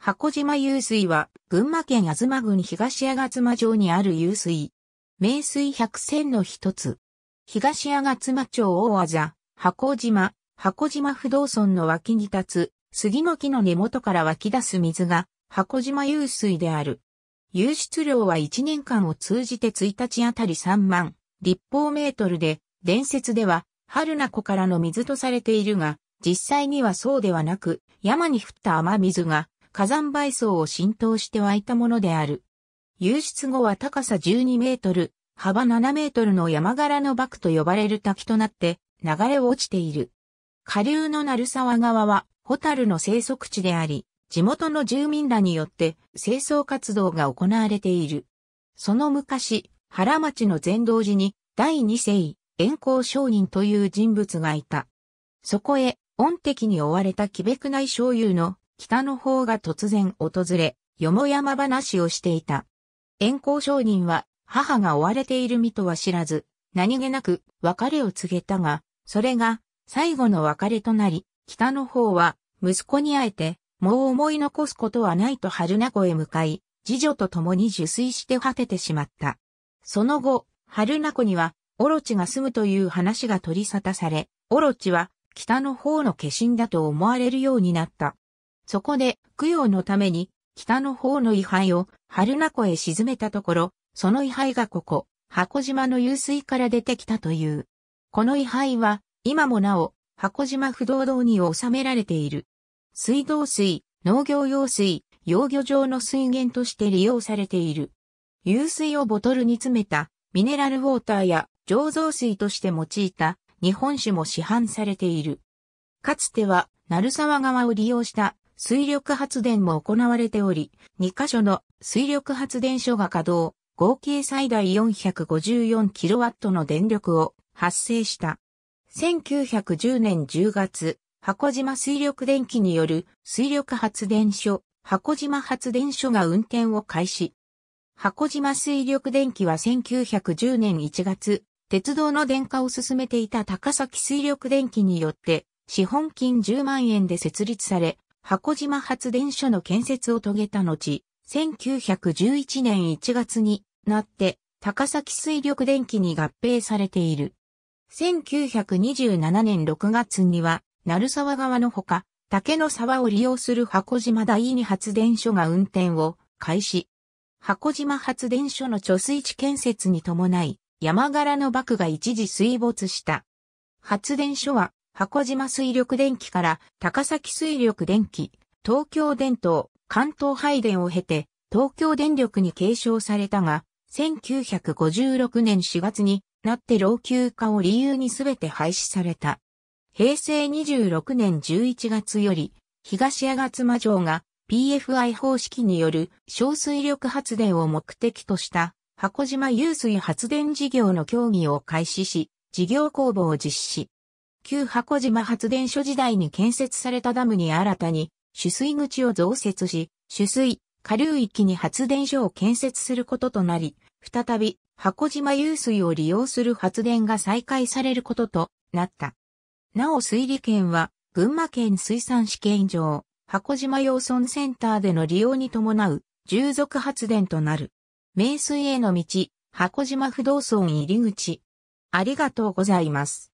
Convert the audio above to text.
箱島湧水は、群馬県東郡東吾妻町にある湧水。名水百選の一つ。東吾妻町大あざ、箱島、箱島不動村の脇に立つ、杉の木の根元から湧き出す水が、箱島湧水である。湧出量は1年間を通じて1日あたり3万立方メートルで、伝説では、春名湖からの水とされているが、実際にはそうではなく、山に降った雨水が火山灰層を浸透して湧いたものである。湧出後は高さ12メートル、幅7メートルの山柄の瀑と呼ばれる滝となって流れ落ちている。下流の鳴沢川は、ホタルの生息地であり、地元の住民らによって清掃活動が行われている。その昔、原町の禅道寺に第二世、円光商人という人物がいた。そこへ、恩敵に追われた木べくない醤油の北の方が突然訪れ、よもやま話をしていた。円光商人は母が追われている身とは知らず、何気なく別れを告げたが、それが最後の別れとなり、北の方は息子に会えて、もう思い残すことはないと春名湖へ向かい、次女と共に受水して果ててしまった。その後、春名湖には、オロチが住むという話が取り沙汰され、オロチは北の方の化身だと思われるようになった。そこで、供養のために、北の方の位牌を春名湖へ沈めたところ、その位牌がここ、箱島の湧水から出てきたという。この位牌は、今もなお、箱島不動堂に収められている。水道水、農業用水、養魚場の水源として利用されている。湧水をボトルに詰めたミネラルウォーターや醸造水として用いた日本酒も市販されている。かつては、鳴沢川を利用した水力発電も行われており、2カ所の水力発電所が稼働、合計最大 454kW の電力を発生した。1910年10月、箱島水力電機による水力発電所、箱島発電所が運転を開始。箱島水力電機は1910年1月、鉄道の電化を進めていた高崎水力電機によって、資本金10万円で設立され、箱島発電所の建設を遂げた後、1911年1月になって、高崎水力電機に合併されている。1927年6月には、鳴沢川のほか、竹の沢を利用する箱島第二発電所が運転を開始。箱島発電所の貯水池建設に伴い、山柄の幕が一時水没した。発電所は、箱島水力電機から高崎水力電機、東京電灯、関東配電を経て、東京電力に継承されたが、1956年4月になって老朽化を理由にすべて廃止された。平成26年11月より、東吾妻城が PFI 方式による小水力発電を目的とした箱島湧水発電事業の協議を開始し、事業公募を実施。旧箱島発電所時代に建設されたダムに新たに取水口を増設し、取水、下流域に発電所を建設することとなり、再び箱島湧水を利用する発電が再開されることとなった。なお水利権は群馬県水産試験場、箱島養村センターでの利用に伴う従属発電となる。名水への道、箱島不動村入り口。ありがとうございます。